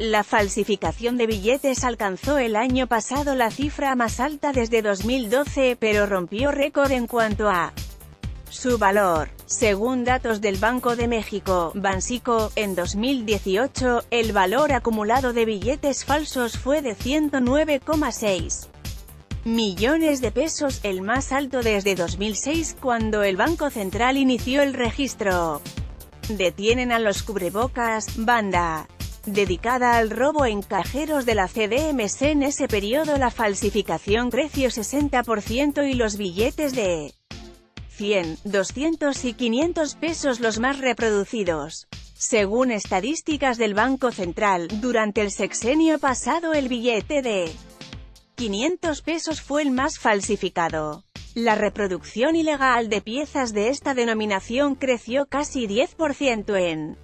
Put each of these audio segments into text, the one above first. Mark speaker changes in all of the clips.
Speaker 1: La falsificación de billetes alcanzó el año pasado la cifra más alta desde 2012, pero rompió récord en cuanto a su valor. Según datos del Banco de México, Bansico, en 2018, el valor acumulado de billetes falsos fue de 109,6 millones de pesos, el más alto desde 2006 cuando el Banco Central inició el registro. Detienen a los cubrebocas, banda dedicada al robo en cajeros de la CDMC en ese periodo la falsificación creció 60% y los billetes de 100, 200 y 500 pesos los más reproducidos. Según estadísticas del Banco Central, durante el sexenio pasado el billete de 500 pesos fue el más falsificado. La reproducción ilegal de piezas de esta denominación creció casi 10% en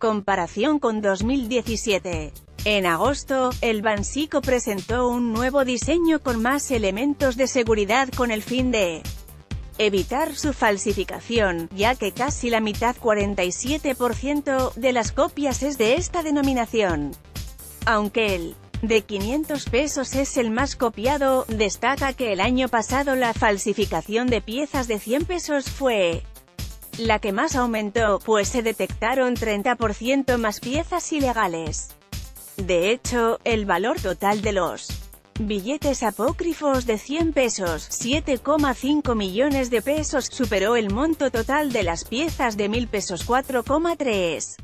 Speaker 1: comparación con 2017. En agosto, el Bansico presentó un nuevo diseño con más elementos de seguridad con el fin de evitar su falsificación, ya que casi la mitad 47% de las copias es de esta denominación. Aunque el de 500 pesos es el más copiado, destaca que el año pasado la falsificación de piezas de 100 pesos fue la que más aumentó, pues se detectaron 30% más piezas ilegales. De hecho, el valor total de los billetes apócrifos de 100 pesos, 7,5 millones de pesos, superó el monto total de las piezas de 1000 pesos 4,3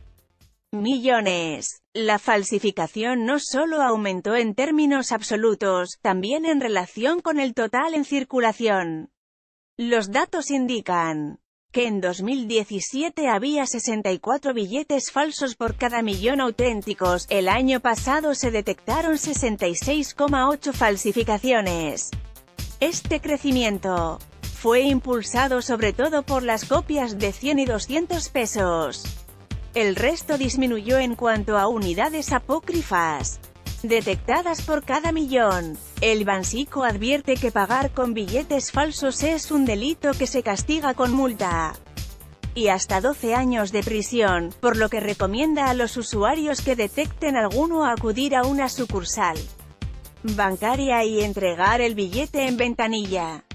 Speaker 1: millones. La falsificación no solo aumentó en términos absolutos, también en relación con el total en circulación. Los datos indican que en 2017 había 64 billetes falsos por cada millón auténticos, el año pasado se detectaron 66,8 falsificaciones. Este crecimiento fue impulsado sobre todo por las copias de 100 y 200 pesos. El resto disminuyó en cuanto a unidades apócrifas detectadas por cada millón. El Bansico advierte que pagar con billetes falsos es un delito que se castiga con multa y hasta 12 años de prisión, por lo que recomienda a los usuarios que detecten alguno acudir a una sucursal bancaria y entregar el billete en ventanilla.